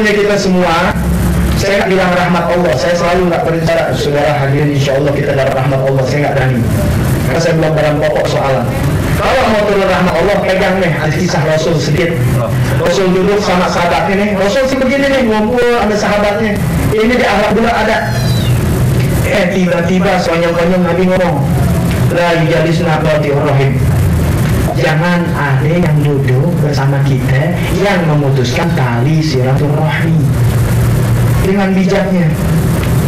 berkumpulnya kita semua saya nggak bilang rahmat Allah saya selalu nggak berbicara saudara hadirin insya Allah kita dapat rahmat Allah. Saya nggak berani karena saya belum dalam pokok soalan. Kalau mau turun rahmat Allah pegang nih kisah Rasul sedikit. Rasul duduk sama sahabatnya nih. Rasul sih begini nih ngumpul ada sahabatnya. Ini di akhlak dulu ada. Eh tiba-tiba sonyong-sonyong Nabi ngomong la yujalis nabati rahim jangan ada yang duduk bersama kita yang memutuskan tali silaturahmi. Dengan bijaknya.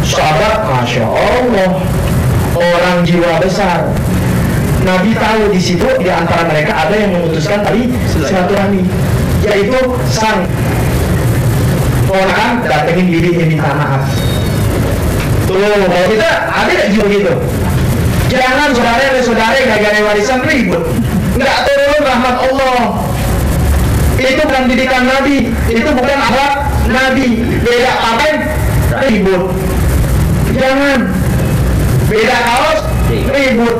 Sahabat masya Allah. Orang jiwa besar. Nabi tahu di situ di antara mereka ada yang memutuskan tali silaturahmi. Yaitu sang orang datengin dirinya minta maaf. Tuh kalau kita ada nggak gitu? Jangan saudara saudara gara-gara warisan ribut nggak turun rahmat Allah. Itu bukan didikan Nabi. Itu bukan akhlak Nabi. Beda paten ribut. Jangan. Beda kaos ribut.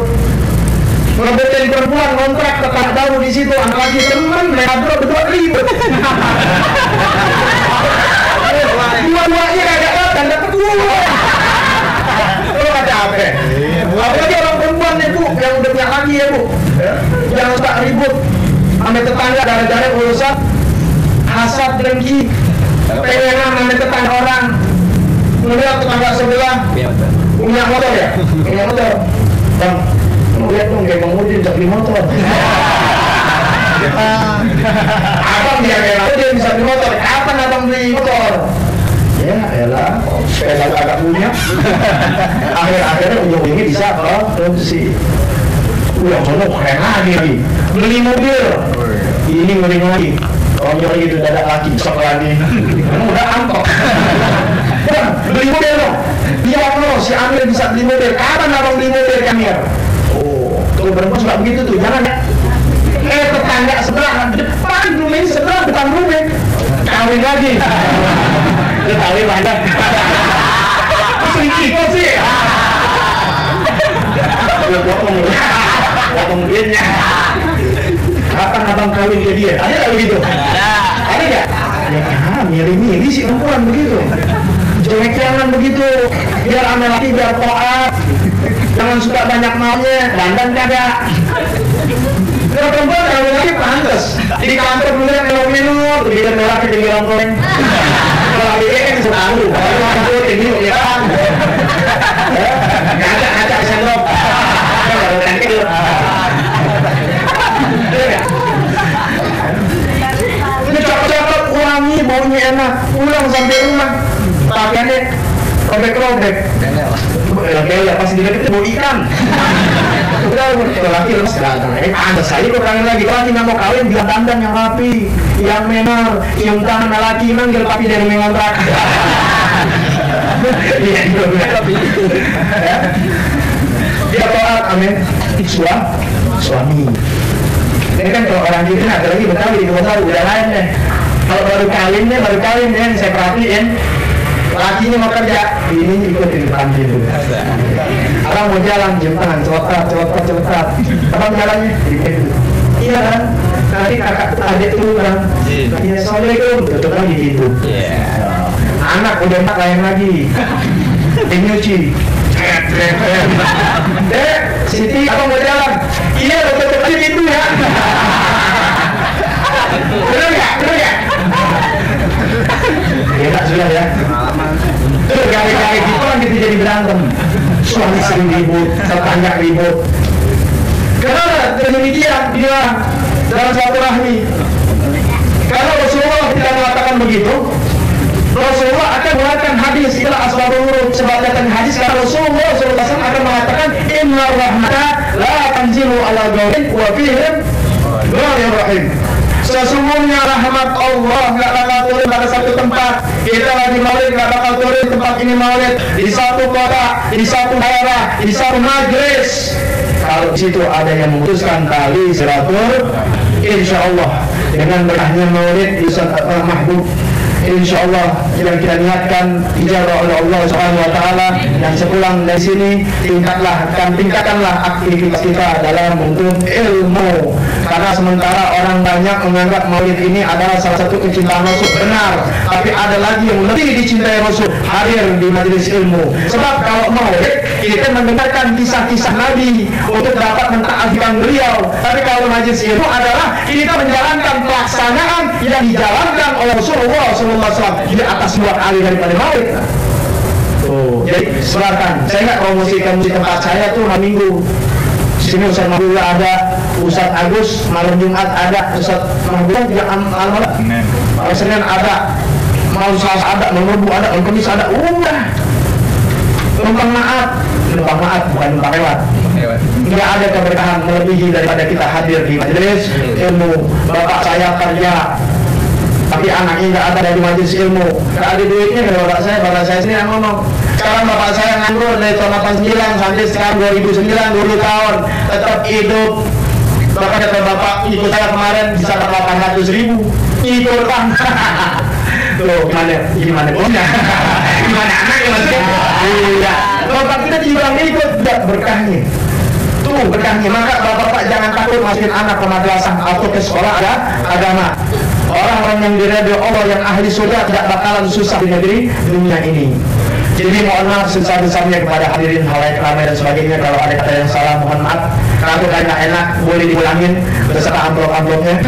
Ngebetin perempuan kontrak tetap tahu di situ anak lagi temen mereka berdua berdua ribut. Dua-duanya kagak datang dapat dua lu ada apa? Apalagi orang perempuan nih bu yang udah punya lagi ya bu jangan suka ribut. Sama tetangga gara-gara urusan. Hasad dengki pengenan sama tetangga orang. Melihat tetangga sebelah. Punya motor ya? Punya motor. Bang lihat dong kayak bang Udin beli motor. Abang dia kayak dia bisa beli motor. Kapan abang beli motor? Ya elah. Sepeda agak punya. Akhir-akhirnya ujung-ujungnya bisa ke si udah sono keren lagi lagi beli mobil. Ini beli lagi. Konyol gitu dadak lagi sok lagi. Udah angkot Bang, beli mobil dong. Biar lo si Amir bisa beli mobil. Kapan abang beli mobil Amir oh kalau perempuan suka begitu tuh jangan ya. Eh tetangga sebelah depan rumah ini sebelah depan rumah. Kawin lagi. Kawin banyak. Selingkuh sih. Gue potong potong duitnya kapan abang kawin ke dia? Ada nggak begitu? Ada. Nggak? Ya ah, milih-milih sih perempuan begitu. Jelek jangan begitu. Biar ame lagi biar toat. Jangan suka banyak maunya. Dandan kagak. Kalau perempuan kalau lagi pantas di kantor yang melok minum begitu merah ke tinggi rongkrong kalau lagi kan selalu kalau aku tinggi ya kan ngajak ngajak sendok kalau nanti ini coklat-coklat wangi baunya enak pulang sampai rumah pakaiannya robek-robek Oke, pas di dekat mau ikan. Udah, kalau laki lemes datang. Eh, ada saya kok kangen lagi. Laki nggak mau kawin, bilang dandan yang rapi, yang menor, cium tangan laki manggil papi dari mengontrak. Iya, itu Dia toat, amin. Suami, suami. Ini kan kalau orang gitu ada lagi Betawi, di Betawi udah lain deh. Kalau baru kawin nih, baru kawin nih, saya perhatiin. Lakinya mau kerja ini ikut di depan gitu abang mau jalan tangan cotat cotat cotat abang jalannya gitu iya kan? Nanti kakak adik tuh kan? Iya. Assalamualaikum. Tutup lagi gitu anak udah empat lain lagi. Yang nyuci. Dek Siti abang mau jalan. Iya tutup lagi gitu ya. Bener gak bener tak sudah ya kali-kali gitu kan gitu jadi berantem Suami sering ribut, tetangga ribut Kenapa demikian dia dalam satu rahmi Kalau Rasulullah tidak mengatakan begitu Rasulullah akan mengatakan hadis istilah asbabul wurud datang hadis karena Rasulullah SAW akan mengatakan inna rahmata la tanzilu ala gawin wa fihim rahim Sesungguhnya rahmat Allah nggak bakal turun pada satu tempat. Kita lagi maulid nggak bakal turun tempat ini maulid di satu kota, di satu daerah, di satu majlis. Kalau di situ ada yang memutuskan tali silatur, insya Allah dengan berkahnya maulid di Ustaz Mahbub insya Allah yang kita niatkan ijabah oleh Allah Subhanahu Wa Taala. Dan sepulang dari sini tingkatlah kan tingkatkanlah aktivitas kita dalam menuntut ilmu. Karena sementara orang banyak menganggap maulid ini adalah salah satu kecintaan Rasul. Benar tapi ada lagi yang lebih dicintai Rasul hadir di majelis ilmu. Sebab kalau maulid kita mendengarkan kisah-kisah Nabi untuk dapat mentaatikan beliau. Tapi kalau majelis ilmu adalah kita menjalankan pelaksanaan yang dijalankan oleh Rasulullah SAW di atas dua kali daripada maulid Oh, jadi silakan. Saya nggak promosikan di tempat saya tuh hari Minggu. Di sini Ustaz Mahbubullah ada, Ustaz Agus malam Jumat ada, Ustaz Mahbubullah juga malam malam. Malam Senin ada, malam Selasa ada, malam Rabu ada, malam Kamis ada. Udah. Numpang maaf, numpang maaf bukan numpang lewat. Tidak ada keberkahan melebihi daripada kita hadir di majelis ilmu. Bapak saya kerja, tapi anaknya nggak ada dari majelis ilmu. Nggak ada duitnya dari bapak saya bapak saya sendiri yang ngomong. Sekarang bapak saya nganggur dari tahun 89 sampai sekarang 2009 20 tahun. Tetap hidup. Bahkan kata bapak ikut saya kemarin bisa dapat 800 ribu. Ikut. Kan Loh, gimana? Gimana? Bosnya? gimana? Anaknya maksudnya? Iya. Bapak kita juga ikut berkahnya. Tuh berkahnya. Maka bapak-bapak jangan takut masukin anak ke madrasah atau ke sekolah ada agama orang-orang yang diridhoi Allah yang ahli surga tidak bakalan susah di negeri dunia ini. Jadi mohon maaf sebesar-besarnya kepada hadirin halayak ramai dan sebagainya. Kalau ada kata yang salah mohon maaf. Kalau tidak enak boleh diulangin beserta amplop-amplopnya.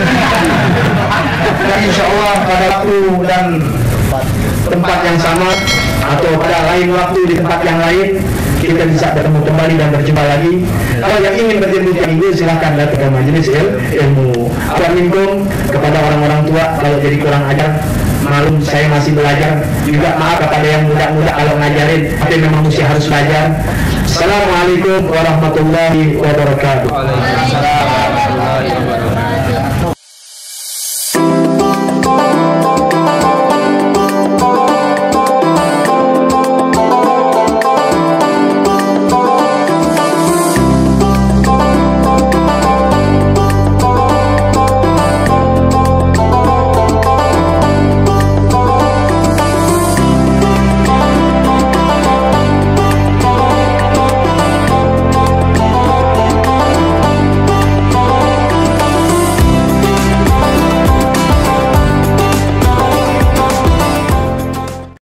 Dan insya Allah pada waktu dan tempat yang sama atau pada lain waktu di tempat yang lain kita bisa bertemu kembali dan berjumpa lagi. Kalau yang ingin bertemu di minggu silahkan datang ke majelis il, ilmu. Minkum kepada orang-orang tua kalau jadi kurang ajar malum saya masih belajar juga maaf kepada yang muda-muda kalau ngajarin tapi memang mesti harus belajar Assalamualaikum warahmatullahi wabarakatuh. Waalaikumsalam.